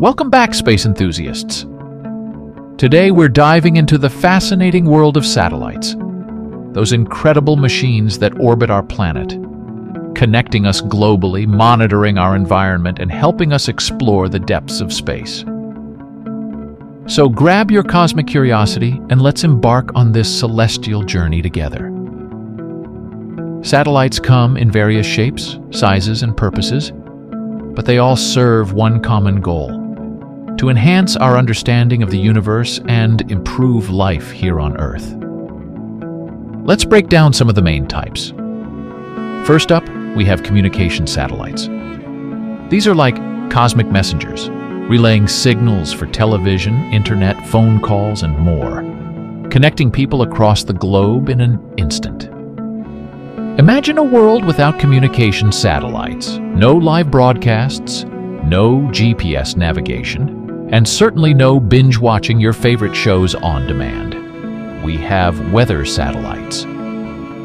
Welcome back, space enthusiasts. Today we're diving into the fascinating world of satellites, those incredible machines that orbit our planet, connecting us globally, monitoring our environment, and helping us explore the depths of space. So grab your cosmic curiosity and let's embark on this celestial journey together. Satellites come in various shapes, sizes, and purposes, but they all serve one common goal to enhance our understanding of the universe and improve life here on Earth. Let's break down some of the main types. First up, we have communication satellites. These are like cosmic messengers, relaying signals for television, internet, phone calls, and more, connecting people across the globe in an instant. Imagine a world without communication satellites, no live broadcasts, no GPS navigation, and certainly no binge watching your favorite shows on demand. We have weather satellites.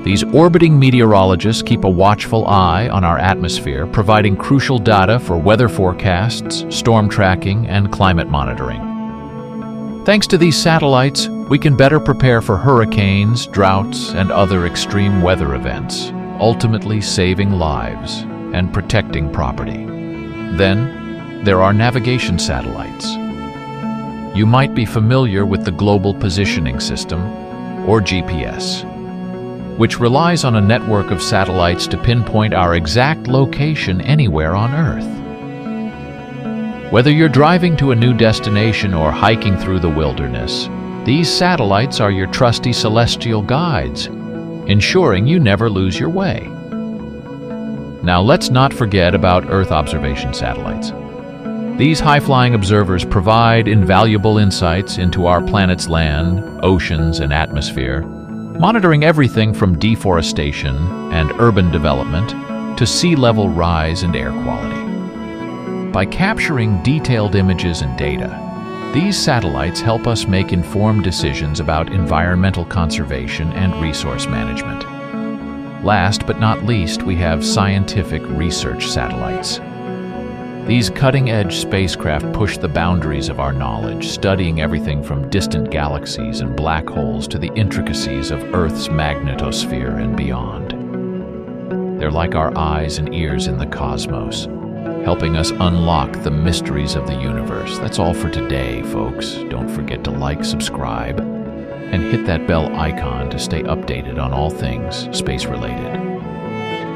These orbiting meteorologists keep a watchful eye on our atmosphere, providing crucial data for weather forecasts, storm tracking, and climate monitoring. Thanks to these satellites, we can better prepare for hurricanes, droughts, and other extreme weather events, ultimately saving lives and protecting property. Then, there are navigation satellites. You might be familiar with the Global Positioning System, or GPS, which relies on a network of satellites to pinpoint our exact location anywhere on Earth. Whether you're driving to a new destination or hiking through the wilderness, these satellites are your trusty celestial guides, ensuring you never lose your way. Now let's not forget about Earth observation satellites. These high-flying observers provide invaluable insights into our planet's land, oceans, and atmosphere, monitoring everything from deforestation and urban development to sea level rise and air quality. By capturing detailed images and data, these satellites help us make informed decisions about environmental conservation and resource management. Last but not least, we have scientific research satellites. These cutting-edge spacecraft push the boundaries of our knowledge, studying everything from distant galaxies and black holes to the intricacies of Earth's magnetosphere and beyond. They're like our eyes and ears in the cosmos, helping us unlock the mysteries of the universe. That's all for today, folks. Don't forget to like, subscribe, and hit that bell icon to stay updated on all things space-related.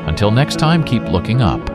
Until next time, keep looking up